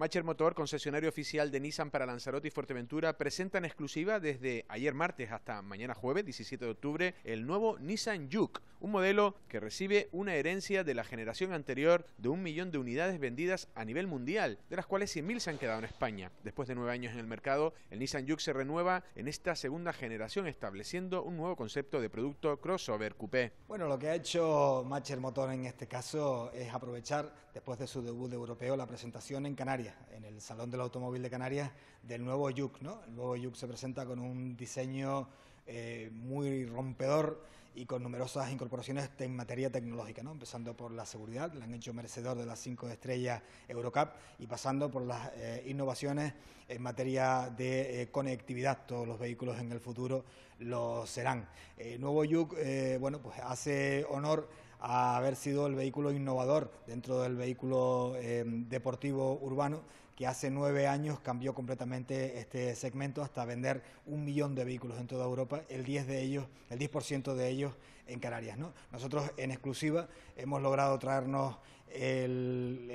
Macher Motor, concesionario oficial de Nissan para Lanzarote y Fuerteventura, presenta en exclusiva desde ayer martes hasta mañana jueves, 17 de octubre, el nuevo Nissan Juke, un modelo que recibe una herencia de la generación anterior de un millón de unidades vendidas a nivel mundial, de las cuales 100.000 se han quedado en España. Después de nueve años en el mercado, el Nissan Juke se renueva en esta segunda generación, estableciendo un nuevo concepto de producto crossover coupé. Bueno, lo que ha hecho Macher Motor en este caso es aprovechar, después de su debut europeo, la presentación en Canarias en el Salón del Automóvil de Canarias del nuevo Juke. ¿no? El nuevo Juke se presenta con un diseño eh, muy rompedor y con numerosas incorporaciones en materia tecnológica, ¿no? empezando por la seguridad, le han hecho merecedor de las cinco estrellas Eurocup y pasando por las eh, innovaciones en materia de eh, conectividad. Todos los vehículos en el futuro lo serán. El nuevo Juke, bueno, pues hace honor a haber sido el vehículo innovador dentro del vehículo deportivo urbano que hace nueve años cambió completamente este segmento hasta vender un millón de vehículos en toda Europa, el 10 de ellos, el 10% de ellos en Canarias. ¿no? Nosotros en exclusiva hemos logrado traernos el,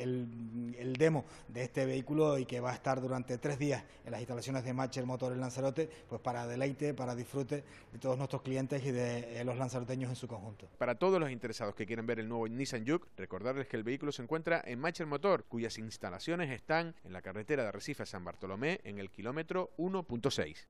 el, demo de este vehículo y que va a estar durante tres días en las instalaciones de Macher Motor en Lanzarote, pues para deleite, para disfrute de todos nuestros clientes y de los lanzaroteños en su conjunto. Para todos los interesados que quieran ver el nuevo Nissan Juke, recordarles que el vehículo se encuentra en Macher Motor, cuyas instalaciones están en la carretera de Recife San Bartolomé en el kilómetro 1.6.